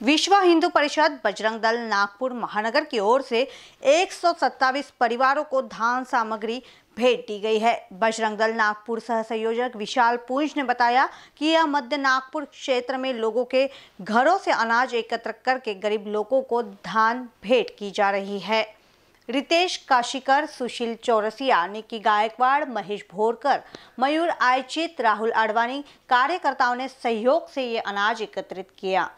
विश्व हिंदू परिषद बजरंग दल नागपुर महानगर की ओर से एक परिवारों को धान सामग्री भेंट दी गई है। बजरंग दल नागपुर सह संयोजक विशाल पूंज ने बताया कि यह मध्य नागपुर क्षेत्र में लोगों के घरों से अनाज एकत्र करके गरीब लोगों को धान भेंट की जा रही है। रितेश काशीकर, सुशील चौरसिया, निकी गायकवाड़, महेश भोरकर, मयूर आयचित राहुल आडवाणी कार्यकर्ताओं ने सहयोग से ये अनाज एकत्रित किया।